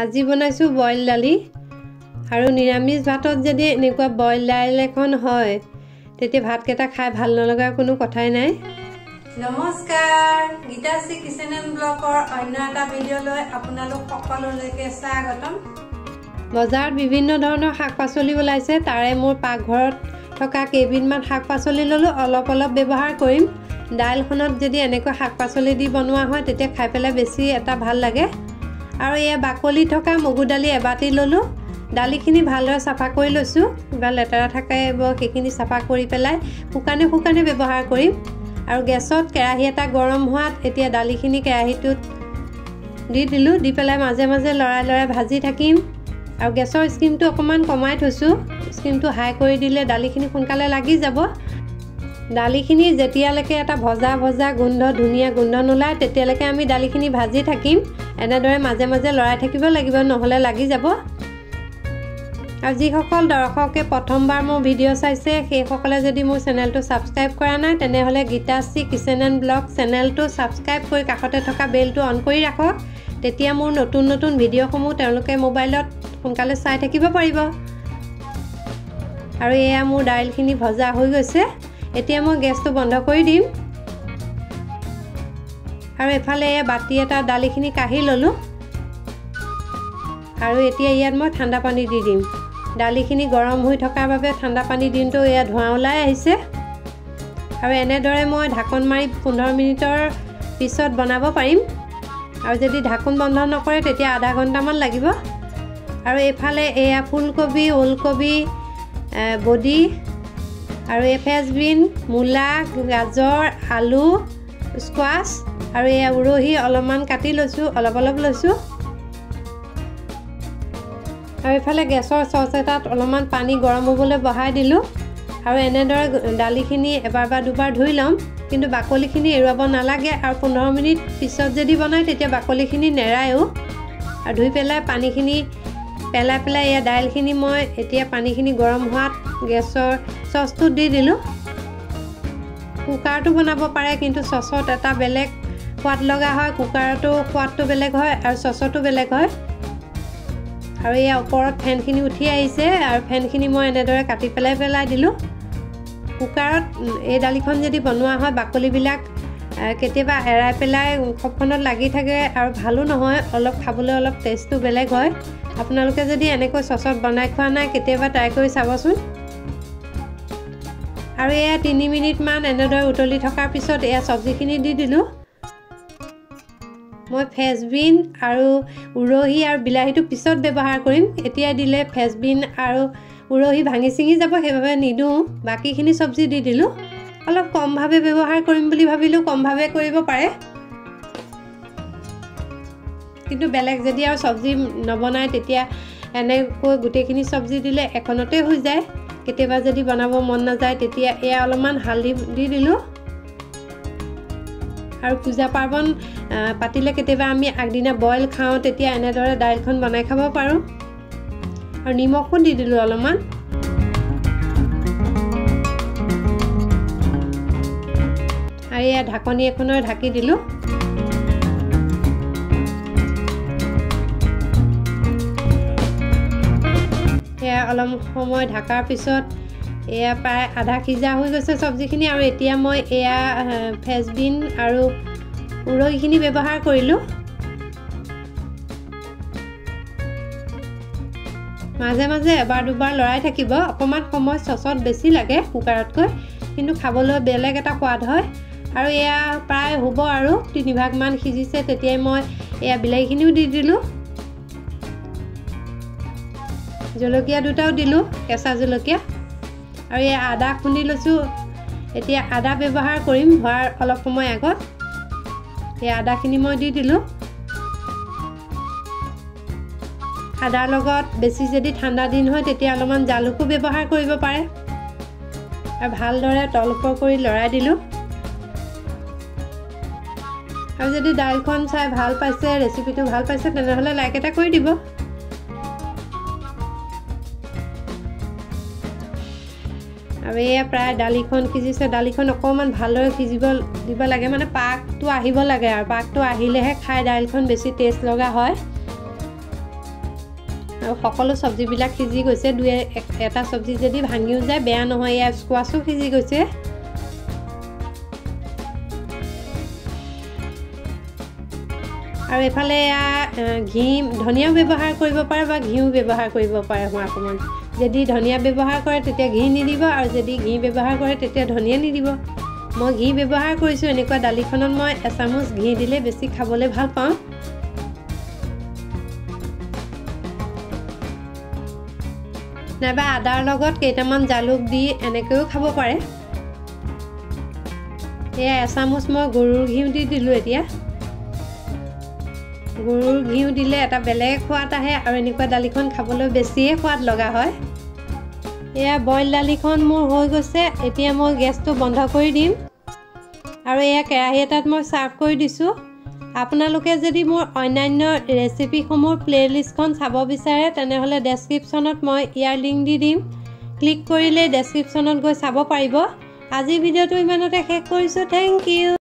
আজি বনাইছোঁ বইল দালি আৰু নিৰামিষ ভাতত যদি এনেকুৱা বইল দাইল এখন হয় তেতিয়া ভাতকেইটা খাই ভাল নলগা কোনো কথাই নাই। নমস্কাৰ গীতাশ্ৰী কিচেন এণ্ড ব্লকৰ অন্য এটা ভিডিঅ'লৈ আপোনালোক সকলোলৈকে স্বাগতম। বজাৰত বিভিন্ন ধৰণৰ শাক পাচলি ওলাইছে তাৰে মোৰ পাকঘৰত থকা কেইবিধমান শাক পাচলি ল'লোঁ অলপ অলপ ব্যৱহাৰ কৰিম। দাইলখনত যদি এনেকৈ শাক পাচলি দি বনোৱা হয় তেতিয়া খাই পেলাই বেছি এটা ভাল লাগে। আৰু এয়া বাকলি থকা মগু দালি এবাতি ল'লোঁ। দালিখিনি ভালদৰে চাফা কৰি লৈছোঁ। কিবা লেতেৰা থাকে সেইখিনি চাফা কৰি পেলাই শুকানে শুকানে ব্যৱহাৰ কৰিম। আৰু গেছত কেৰাহী এটা গৰম হোৱাত এতিয়া দালিখিনি কেৰাহীটোত দি দিলোঁ। দি পেলাই মাজে মাজে লৰাই লৰাই ভাজি থাকিম। আৰু গেছৰ স্কিমটো অকণমান কমাই থৈছোঁ। স্কিমটো হাই কৰি দিলে দালিখিনি সোনকালে লাগি যাব। দালিখিনি যেতিয়ালৈকে এটা ভজা ভজা গোন্ধ ধুনীয়া গোন্ধ নোলায় তেতিয়ালৈকে আমি দালিখিনি ভাজি থাকিম। এনেদৰে মাজে মাজে লৰাই থাকিব লাগিব নহ'লে লাগি যাব। আৰু যিসকল দৰ্শকে প্ৰথমবাৰ মোৰ ভিডিঅ' চাইছে সেইসকলে যদি মোৰ চেনেলটো ছাবস্ক্ৰাইব কৰা নাই তেনেহ'লে গীতাশ্ৰী কিচেন এণ্ড ব্লগ চেনেলটো ছাবস্ক্ৰাইব কৰি কাষতে থকা বেলটো অন কৰি ৰাখক। তেতিয়া মোৰ নতুন নতুন ভিডিঅ'সমূহ তেওঁলোকে মোবাইলত সোনকালে চাই থাকিব পাৰিব। আৰু এয়া মোৰ দাইলখিনি ভজা হৈ গৈছে। এতিয়া মই গেছটো বন্ধ কৰি দিম। আৰু এফালে বাতি এটা দালিখিনি কাঢ়ি ল'লোঁ। আৰু এতিয়া ইয়াত মই ঠাণ্ডা পানী দি দিম। দালিখিনি গৰম হৈ থকাৰ বাবে ঠাণ্ডা পানী দিনটো এয়া ধোঁৱা ওলাই আহিছে। আৰু এনেদৰে মই ঢাকন মাৰি পোন্ধৰ মিনিটৰ পিছত বনাব পাৰিম। আৰু যদি ঢাকোন বন্ধ নকৰে তেতিয়া আধা ঘণ্টামান লাগিব। আৰু এইফালে এয়া ফুলকবি ওলকবি বডি আৰু এই ফেচবিন মূলা গাজৰ আলু স্কোৱাছ আৰু এয়া উৰহি অলপমান কাটি লৈছোঁ অলপ অলপ লৈছোঁ। আৰু এইফালে গেছৰ চচ এটাত অলপমান পানী গৰম হ'বলৈ বহাই দিলোঁ। আৰু এনেদৰে দালিখিনি এবাৰ বা দুবাৰ ধুই ল'ম কিন্তু বাকলিখিনি এৰুৱাব নালাগে আৰু পোন্ধৰ মিনিট পিছত যদি বনায় তেতিয়া বাকলিখিনি নেৰায়ো। আৰু ধুই পেলাই পানীখিনি পেলাই পেলাই এয়া দাইলখিনি মই এতিয়া পানীখিনি গৰম হোৱাত গেছৰ চচটোত দি দিলোঁ। কুকাৰটো বনাব পাৰে কিন্তু চচত এটা বেলেগ সোৱাদ লগা হয়। কুকাৰতো সোৱাদটো বেলেগ হয় আৰু চচতো বেলেগ হয়। আৰু এয়া ওপৰত ফেনখিনি উঠি আহিছে আৰু ফেনখিনি মই এনেদৰে কাটি পেলাই পেলাই দিলোঁ। কুকাৰত এই দালিখন যদি বনোৱা হয় বাকলিবিলাক কেতিয়াবা এৰাই পেলাই খপখনত লাগি থাকে আৰু ভালো নহয় অলপ খাবলৈ অলপ টেষ্টটো বেলেগ হয়। আপোনালোকে যদি এনেকৈ চচত বনাই খোৱা নাই কেতিয়াবা ট্ৰাই কৰি চাবচোন। আৰু এয়া তিনি মিনিটমান এনেদৰে উতলি থকাৰ পিছত এয়া চব্জিখিনি দি দিলোঁ। মই ফেচবিন আৰু উৰহি আৰু বিলাহীটো পিছত ব্যৱহাৰ কৰিম। এতিয়া দিলে ফেচবিন আৰু উৰহি ভাঙি ছিঙি যাব সেইবাবে নিদিওঁ। বাকীখিনি চব্জি দি দিলোঁ। অলপ কমভাৱে ব্যৱহাৰ কৰিম বুলি ভাবিলোঁ কমভাৱে কৰিব পাৰে। কিন্তু বেলেগ যদি আৰু চব্জি নবনায় তেতিয়া এনেকৈ গোটেইখিনি চব্জি দিলে এখনতে হৈ যায়। কেতিয়াবা যদি বনাব মন নাযায় তেতিয়া এয়া অলপমান হালধি দি দিলোঁ। আৰু পূজা পাৰ্বণ পাতিলে কেতিয়াবা আমি আগদিনা বইল খাওঁ তেতিয়া এনেদৰে দাইলখন বনাই খাব পাৰোঁ। আৰু নিমখো দি দিলোঁ অলপমান। আৰু এয়া ঢাকনি এখনৰ ঢাকি দিলোঁ। এয়া অলপ সময় ঢাকাৰ পিছত এয়া প্ৰায় আধা সিজা হৈ গৈছে চব্জিখিনি আৰু এতিয়া মই এয়া ফেচবিন আৰু উৰহিখিনি ব্যৱহাৰ কৰিলোঁ। মাজে মাজে এবাৰ দুবাৰ লৰাই থাকিব। অকণমান সময় চচত বেছি লাগে কুকাৰতকৈ কিন্তু খাবলৈ বেলেগ এটা সোৱাদ হয়। আৰু এয়া প্ৰায় হ'ব আৰু। তিনিভাগমান সিজিছে তেতিয়াই মই এয়া বিলাহীখিনিও দি দিলোঁ। জলকীয়া দুটাও দিলোঁ কেঁচা জলকীয়া। আৰু এই আদা খুন্দি লৈছোঁ। এতিয়া আদা ব্যৱহাৰ কৰিম হোৱাৰ অলপ সময় আগত। সেই আদাখিনি মই দি দিলোঁ। আদাৰ লগত বেছি যদি ঠাণ্ডা দিন হয় তেতিয়া অলপমান জালুকো ব্যৱহাৰ কৰিব পাৰে। আৰু ভালদৰে তল ওপৰ কৰি লৰাই দিলোঁ। আৰু যদি দাইলখন চাই ভাল পাইছে ৰেচিপিটো ভাল পাইছে তেনেহ'লে লাইক এটা কৰি দিব। আৰু এয়া প্ৰায় দালিখন সিজিছে। দালিখন অকণমান ভালদৰে সিজিব দিব লাগে। মানে পাকটো আহিব লাগে আৰু। পাকটো আহিলেহে খাই দাইলখন বেছি টেষ্ট লগা হয়। আৰু সকলো চব্জিবিলাক সিজি গৈছে। দুই এটা চব্জি যদি ভাঙিও যায় বেয়া নহয়। ইয়াৰ স্কোৱাছো সিজি গৈছে। আৰু এইফালে এয়া ঘি ধনিয়াও ব্যৱহাৰ কৰিব পাৰে বা ঘিউ ব্যৱহাৰ কৰিব পাৰে হোৱাৰ সময়ত। যদি ধনিয়া ব্যৱহাৰ কৰে তেতিয়া ঘি নিদিব আৰু যদি ঘি ব্যৱহাৰ কৰে তেতিয়া ধনিয়া নিদিব। মই ঘি ব্যৱহাৰ কৰিছোঁ এনেকুৱা দালিখনত মই এচামুচ ঘি দিলে বেছি খাবলৈ ভাল পাওঁ। নাইবা আদাৰ লগত কেইটামান জালুক দি এনেকৈও খাব পাৰে। এয়া এচামুচ মই গৰুৰ ঘিউ দি দিলোঁ এতিয়া। গৰুৰ ঘিউ দিলে এটা বেলেগ সোৱাদ আহে আৰু এনেকুৱা দালিখন খাবলৈ বেছিয়ে সোৱাদ লগা হয়। এয়া বইল দালিখন মোৰ হৈ গৈছে এতিয়া মই গেছটো বন্ধ কৰি দিম। আৰু এয়া কেৰাহী এটাত মই ছাৰ্ভ কৰি দিছোঁ। আপোনালোকে যদি মোৰ অন্যান্য ৰেচিপিসমূহ প্লে'লিষ্টখন চাব বিচাৰে তেনেহ'লে ডেছক্ৰিপশ্যনত মই ইয়াৰ লিংক দি দিম। ক্লিক কৰিলে ডেছক্ৰিপশ্যনত গৈ চাব পাৰিব। আজিৰ ভিডিঅ'টো ইমানতে শেষ কৰিছোঁ। Thank you.